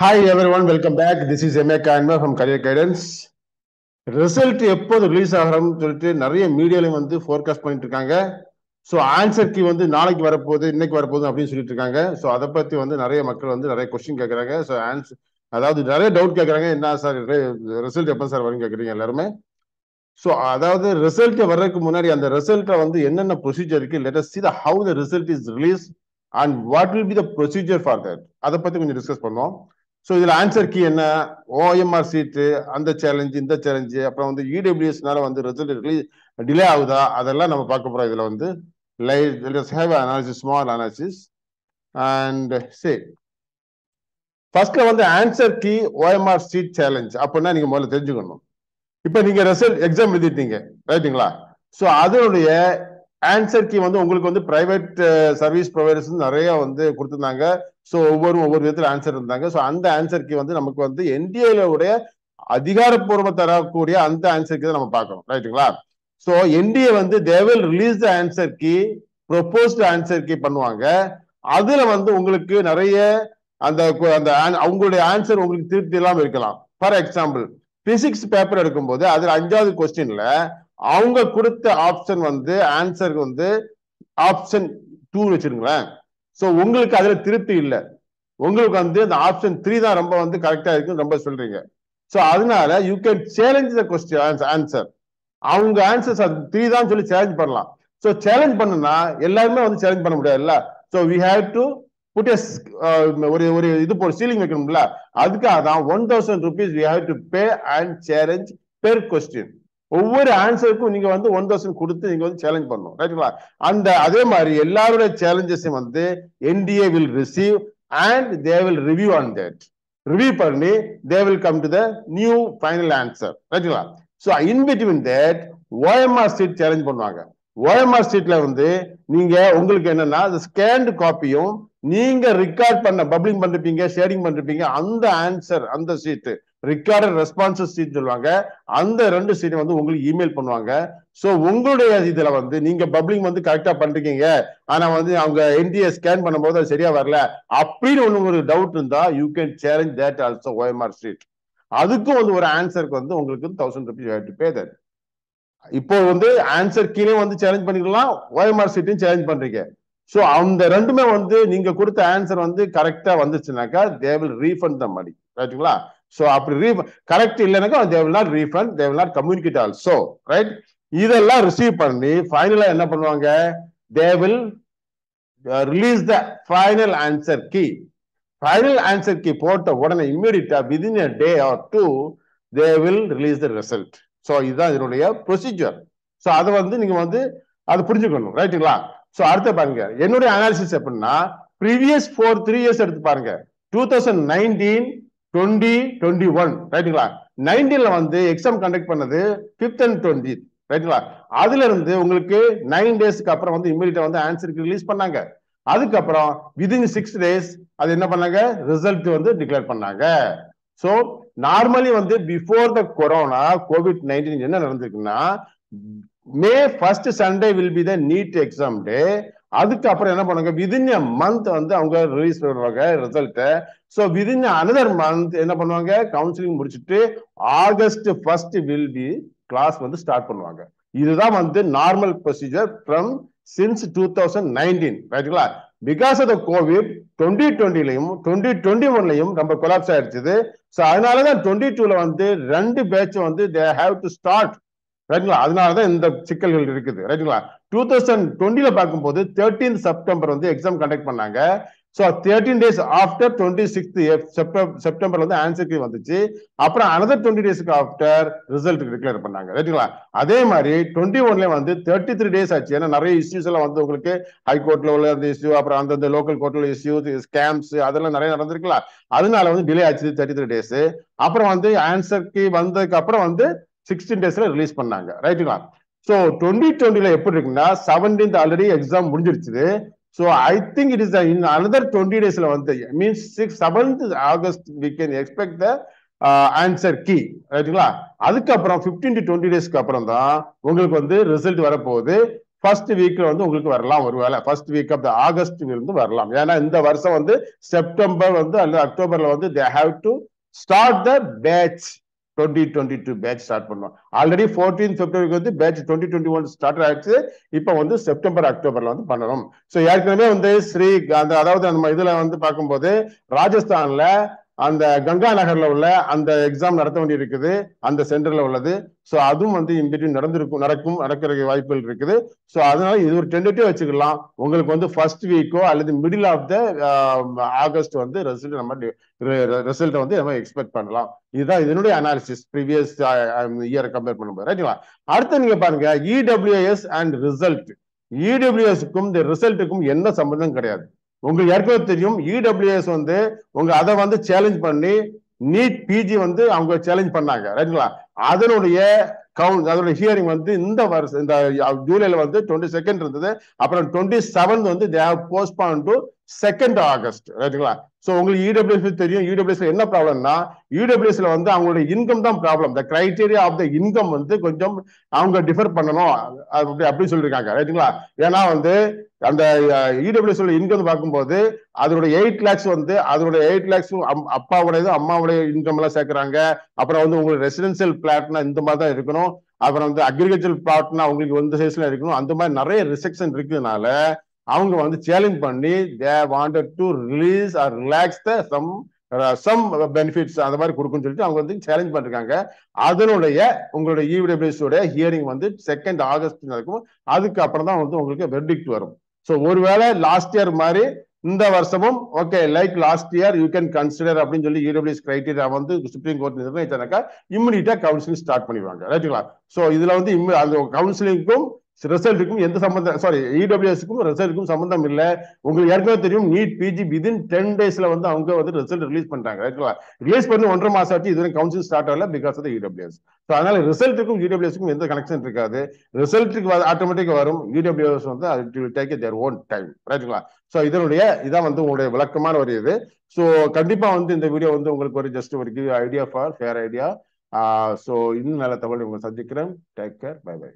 Hi Hi one welcome back this is MA கான்மா from career guidance result எப்போது release ஆகிறோம்னு சொல்லிட்டு நிறைய மீடியாலையும் வந்து ஃபோர்காஸ்ட் பண்ணிட்டு இருக்காங்க. ஸோ ஆன்சர் கீ வந்து நாளைக்கு வரப்போகுது இன்னைக்கு வரப்போகுது அப்படின்னு சொல்லிட்டு இருக்காங்க. ஸோ அதை பற்றி வந்து நிறைய மக்கள் வந்து நிறைய கொஸ்டின் கேட்குறாங்க ஸோ ஆன்சர் அதாவது நிறைய டவுட் கேட்குறாங்க என்ன சார் ரிசல்ட் எப்போ சார் வரும்னு கேட்குறீங்க எல்லாருமே? ஸோ அதாவது ரிசல்ட் வர்றதுக்கு முன்னாடி அந்த ரிசல்ட்டை வந்து என்னென்ன ப்ரொசீஜர் இருக்கு? Let's see the how the result is release and what will be the procedure for that அதை பற்றி கொஞ்சம் டிஸ்கஸ் பண்ணுவோம். ஸோ இதில் ஆன்சர் கீ என்ன? ஓஎம்ஆர் சீட்டு அந்த சேலஞ்சு இந்த சேலஞ்சு அப்புறம் வந்து இடபிள்யூஎஸ்னால வந்து ரிசல்ட் டிலே ஆகுதா? அதெல்லாம் நம்ம பார்க்க போகிறோம் இதில் வந்து light have analysis small analysis and சரி ஃபர்ஸ்ட்ல வந்து answer key OMR sheet challenge அப்படின்னா நீங்கள் முதல்ல தெரிஞ்சுக்கணும். இப்போ நீங்கள் ரிசல்ட் எக்ஸாம் எழுதிட்டீங்க. ரைட்டுங்களா ஸோ அதனுடைய ஆன்சர் கீ வந்து உங்களுக்கு வந்து பிரைவேட் சர்வீஸ் ப்ரொவைடர்ஸ் நிறைய வந்து கொடுத்துருந்தாங்க. ஸோ ஒவ்வொரு ஒவ்வொரு விதத்தில் ஆன்சர் இருந்தாங்க. ஸோ அந்த ஆன்சர் கீ வந்து நமக்கு வந்து என்டிஏல உடைய அதிகாரப்பூர்வ தரக்கூடிய அந்த ஆன்சர் கீ தான் நம்ம பார்க்கணும். ரைட்டுங்களா ஸோ என்டிஏ வந்து they will release the answer key proposed answer key பண்ணுவாங்க. அதுல வந்து உங்களுக்கு நிறைய அந்த அந்த அவங்களுடைய ஆன்சர் உங்களுக்கு திருப்தி இல்லாமல் இருக்கலாம். ஃபார் எக்ஸாம்பிள் பிசிக்ஸ் பேப்பர் எடுக்கும்போது அதில் அஞ்சாவது கொஸ்டின்ல அவங்க கொடுத்த ஆப்ஷன் வந்து ஆன்சருக்கு வந்து ஆப்ஷன் டூ வச்சிருங்களேன். ஸோ உங்களுக்கு அதுல திருப்தி இல்லை. உங்களுக்கு வந்து அந்த ஆப்ஷன் த்ரீ தான் ரொம்ப வந்து கரெக்டா இருக்குன்னு ரொம்ப சொல்றீங்க. ஸோ அதனால you can challenge the question answer அவங்க ஆன்சர்ஸ் அது த்ரீ தான் சொல்லி சேலஞ்ச் பண்ணலாம். ஸோ சேலஞ்ச் பண்ணுனா எல்லாருமே வந்து சேலஞ்ச் பண்ண முடியாதுல்ல? So we have to put ஒரு ஒரு இது போல் சீலிங் வைக்கணும்ல? அதுக்காக தான் one thousand rupees we have to pay and challenge per question ஒவ்வொரு ஆன்சருக்கும் நீங்க வந்து ஒன் தௌசண்ட் கொடுத்து நீங்க வந்து சேலஞ்ச் பண்ணணும். ரைட்டுங்களா அந்த அதே மாதிரி எல்லாருடைய சேலஞ்சஸையும் வந்து NTA will receive and they will review on that review பண்ணி they will come to the new final answer ரைட்டுங்களா so in between that OMR sheet challenge பண்ணுவாங்க. ஓஎம்ஆர் ஸ்ட்ரீட்ல வந்து நீங்க உங்களுக்கு என்னன்னா ஸ்கேன்டு காப்பியும் நீங்க ரெக்கார்ட் பண்ண பப்ளிங் பண்ணிருப்பீங்க ஷேரிங் பண்ணிருப்பீங்க அந்த ஆன்சர் அந்த சீட்டு ரிக்கார்டட் ரெஸ்பான்சஸ் சீட் சொல்லுவாங்க. அந்த ரெண்டு சீனை வந்து உங்களுக்கு இமெயில் பண்ணுவாங்க. ஸோ உங்களுடைய இதுல வந்து நீங்க பப்ளிங் வந்து கரெக்டா பண்றீங்க ஆனா வந்து அவங்க என்டிஏ ஸ்கேன் பண்ணும்போது அது சரியா வரல. அப்படின்னு ஒண்ணு ஒரு டவுட் இருந்தா you can challenge that also OMR sheet அதுக்கும் வந்து ஒரு ஆன்சருக்கு வந்து உங்களுக்கு தௌசண்ட் ருபீஸ் பே தட் இப்போ வந்து ஆன்சர் கீழே வந்து சேலஞ்ச் பண்ணிக்கலாம் ஓஎம்ஆர் சீட்டையும் சேலஞ்ச் பண்றீங்க. ஸோ அந்த ரெண்டுமே வந்து நீங்க கொடுத்த ஆன்சர் வந்து கரெக்டா வந்துச்சுனாக்கா தே வில் ரீஃபண்ட் த மணி ரைட்டுங்களா ஸோ அப்படி ரீ கரெக்ட் இல்லைனாக்கா they will not refund they will not communicate also right இதெல்லாம் ரிசீவ் பண்ணி ஃபைனலா என்ன பண்ணுவாங்க? They will release the final answer key final answer key போட்ட உடனே இம்மீடியட்டா within a day or two they will release the result so இதுதான் இதனுடைய procedure so அதை வந்து நீங்க வந்து அதை புரிஞ்சுக்கணும். ரைட்டுங்களா ஸோ அடுத்த பாருங்க. என்னுடைய அனாலிசிஸ் எப்படின்னா ப்ரீவியஸ் ஃபோர் த்ரீ இயர்ஸ் எடுத்து பாருங்க. Two thousand nineteen twenty twenty one ரைட்டுங்களா நைன்டீன்ல வந்து எக்ஸாம் கண்டக்ட் பண்ணது பிப்த் அண்ட் டுவெண்ட்டி ரைட்டுங்களா அதுல இருந்து உங்களுக்கு நைன் டேஸ்க்கு அப்புறம் வந்து இமீடியட்டா வந்து ஆன்சருக்கு ரிலீஸ் பண்ணாங்க. அதுக்கப்புறம் விதின் சிக்ஸ் டேஸ் அது என்ன பண்ணாங்க? ரிசல்ட் வந்து டிக்ளேர் பண்ணாங்க. ஸோ நார்மலி வந்து before the corona covid nineteen என்ன நடந்திருக்குன்னா May first Sunday will be the NEET exam day அதுக்கப்புறம் என்ன பண்ணுவாங்க விதின் அ மந்த் வந்து அவங்க ரிலீஸ் பண்ணுவாங்க ரிசல்ட்டை ஸோ விதின் அனதர் மந்த் என்ன பண்ணுவாங்க கவுன்சிலிங் முடிச்சுட்டு August first will be class வந்து ஸ்டார்ட் பண்ணுவாங்க. இதுதான் வந்து normal procedure from since two thousand nineteen ரைட்டுங்களா because of the covid twenty டுவெண்ட்டிலையும் twenty twenty ஒன்லையும் நம்ம கொலாப்ஸ் ஆயிடுச்சு ஸோ அதனால தான் டுவெண்ட்டி டூல வந்து ரெண்டு பேட்ச் வந்து தே ஹாவ் டு ஸ்டார்ட் ரைட்டுங்களா அதனால தான் இந்த சிக்கல்கள் இருக்குது. ரைட்டுங்களா டூ தௌசண்ட் டுவெண்ட்டில பார்க்கும்போது தேர்ட்டீன் செப்டம்பர் வந்து எக்ஸாம் கண்டக்ட் பண்ணாங்க. So thirteen days after twenty sixth September வந்து ஆன்சர் கீ வந்துச்சு. அப்புறம் அனதர் டுவெண்ட்டி டேஸ்க்கு ஆஃப்டர் ரிசல்ட் டிக்ளேர் பண்ணாங்க. ரைட்டுங்களா அதே மாதிரி டுவெண்ட்டி ஒன்ல வந்து தேர்ட்டி த்ரீ டேஸ் ஆச்சு. ஏன்னா நிறைய இஷ்யூஸ் எல்லாம் வந்து உங்களுக்கு ஹைகோர்ட்ல உள்ள அந்த இஷ்யூ அப்புறம் அந்தந்த லோக்கல் கோர்ட்ல இஷ்யூ ஸ்கேம்ஸ் அதெல்லாம் நிறைய நடந்திருக்கலாம் அதனால வந்து டிலே ஆச்சு தேர்ட்டி த்ரீ டேஸ் அப்புறம் வந்து ஆன்சர் கீ வந்ததுக்கு அப்புறம் வந்து சிக்ஸ்டீன் டேஸ்ல ரிலீஸ் பண்ணாங்க. ரைட்டுங்களா ஸோ டுவெண்ட்டி டுவெண்ட்டில எப்படி இருக்குன்னா செவன்டீன்த் ஆல்ரெடி எக்ஸாம் முடிஞ்சிருச்சு so I think it is in another twenty டேஸ்ல வந்து means six seventh August we can expect the answer key ரைட்டுங்களா அதுக்கப்புறம் ஃபிஃப்டீன் டு டுவெண்ட்டி டேஸ்க்கு அப்புறம் தான் உங்களுக்கு வந்து ரிசல்ட் வரப்போகுது. ஃபர்ஸ்ட் வீக்ல வந்து உங்களுக்கு வரலாம் ஒருவேளை first week of the August இருந்து வரலாம். ஏன்னா இந்த வருஷம் வந்து செப்டம்பர் வந்து அல்லது அக்டோபர்ல வந்து they have to start the batch twenty twenty two batch start பண்ணுவோம் ஆல்ரெடி ஃபோர்டீன் பிப்ரவரிக்கு வந்து batch twenty twenty one start ஆயிடுச்சு. இப்போ வந்து செப்டம்பர் அக்டோபர்ல வந்து பண்ணணும். ஸோ ஏற்கனவே வந்து ஸ்ரீ அந்த அதாவது நம்ம இதுல வந்து பார்க்கும்போது ராஜஸ்தான்ல அந்த கங்கா நகர்ல உள்ள அந்த எக்ஸாம் நடத்த வேண்டி இருக்குது அந்த சென்டர்ல உள்ளது. ஸோ அதுவும் வந்து இன்பிட்வீன் நடந்திருக்கும் நடக்கும் நடக்கிற வாய்ப்புகள் இருக்குது. ஸோ அதனால இது ஒரு டென்டேட்டிவ் வச்சுக்கலாம். உங்களுக்கு வந்து ஃபர்ஸ்ட் வீக்கோ அல்லது மிடில் ஆஃப் த ஆகஸ்ட் வந்து ரிசல்ட் நம்ம ரிசல்ட்டை வந்து நம்ம எக்ஸ்பெக்ட் பண்ணலாம். இதுதான் இதனுடைய அனாலிசிஸ் ப்ரீவியஸ் இயரை கம்பேர் பண்ணும்போது. ரைட்டுங்களா அடுத்து நீங்க பாருங்க இடபிள்யூஎஸ் அண்ட் ரிசல்ட் இடபிள்யூஎஸ்க்கும் இந்த ரிசல்ட்டுக்கும் என்ன சம்பந்தம் கிடையாது. உங்களுக்கு ஏற்கனவே தெரியும் இடபிள்யூஎஸ் வந்து உங்க அதை வந்து சேலஞ்ச் பண்ணி நீட் பிஜி வந்து அவங்க சேலஞ்ச் பண்ணாங்க. ரைட்டுங்களா அதனுடைய கவுண்ட் அதனுடைய ஹியரிங் வந்து இந்த வருஷம் இந்த ஜூலைல வந்து டுவெண்ட்டி செகண்ட் இருந்தது. அப்புறம் டுவெண்ட்டி செவன்த் வந்து they have postpone to second August ரைட்டுங்களா ஸோ உங்களுக்கு இடபிள்யூஎஸ் தெரியும். இடபிள்யூஎஸ்ல என்ன ப்ராப்ளம்னா இடபிள்யூஎஸ்ல வந்து அவங்களுடைய இன்கம் தான் problem the criteria of the income வந்து கொஞ்சம் அவங்க டிஃபர் பண்ணணும். அப்படி அப்படி சொல்லியிருக்காங்க ரைட்டுங்களா ஏன்னா வந்து அந்த இடபிள்யூஎஸ் இன்கம் பார்க்கும்போது அதனுடைய எயிட் லேக்ஸ் வந்து அதனுடைய எயிட் லேக்ஸ் அப்பாவுடையது அம்மாவுடைய இன்கம் எல்லாம் சேர்க்குறாங்க. அப்புறம் வந்து உங்களுக்கு ரெசிடென்சியல் பிளாட்னா இந்த மாதிரி தான் இருக்கணும். அப்புறம் வந்து அக்ரிகல்ச்சர் பிளாட்னா உங்களுக்கு வந்து சைஸ்ல இருக்கணும். அந்த மாதிரி நிறைய ரிசெக்ஷன் இருக்கிறதுனால அவங்க வந்து சேலஞ்ச் பண்ணி they wanted to release or relax the some some benefits அந்த மாதிரி கொடுக்குன்னு சொல்லிட்டு அவங்க வந்து சேலஞ்ச் பண்ணிருக்காங்க. அதனுடைய உங்களுடைய இடபிள்யூஸோடைய ஹியரிங் வந்து செகண்ட் ஆகஸ்ட் நடக்கும். அதுக்கப்புறம் தான் வந்து உங்களுக்கு வெர்டிக்ட் வரும். ஸோ ஒருவேளை லாஸ்ட் இயர் மாதிரி இந்த வருஷமும் okay like last year you can consider அப்படின்னு சொல்லி இடபிள்யூஎஸ் கிரைட்டீரியா வந்து சுப்ரீம் கோர்ட் நிர்ணயிச்சாக்கா இம்மிடியா கவுன்சிலிங் ஸ்டார்ட் பண்ணிடுவாங்க. ரைட்டுங்களா ஸோ இதுல வந்து அந்த கவுன்சிலிங்க்கும் ரிசல்ட்டுக்கும் எந்த சம்பந்தம் சாரி இடபிள்யூஎஸ்க்கும் ரிசல்ட்டுக்கும் சம்பந்தம் இல்லை. உங்களுக்கு ஏற்கனவே தெரியும் நீட் பிஜி விதின் டென் டேஸ்ல வந்து அவங்க வந்து ரிசல்ட் ரிலீஸ் பண்றாங்க ரைட்டுங்களா ரிலீஸ் பண்ணி ஒன்றரை மாசம் ஆச்சு இதுவரை கவுன்சில் ஸ்டார்ட் ஆகல பிகாஸ் ஆஃப் இடபிள்யூஎஸ் ஸோ அதனால ரிசல்ட்டுக்கும் இடபிள்யூஎஸ்க்கும் எந்த கனெக்ஷன் இருக்காது. ரிசல்ட்டுக்கு ஆட்டோமேட்டிக்காக வரும். இடபிள்யூஎஸ் வந்து அது டேக் தேர் ஓன் டைம் ரைட்டுங்களா ஸோ இதனுடைய இதான் வந்து உங்களுடைய விளக்கமான ஒரு இது. ஸோ கண்டிப்பா வந்து இந்த வீடியோ வந்து உங்களுக்கு ஒரு ஜஸ்ட் ஒரு idea for fair idea so இன்னும் நல்ல தகவல் உங்களை சந்திக்கிறேன். Take care bye by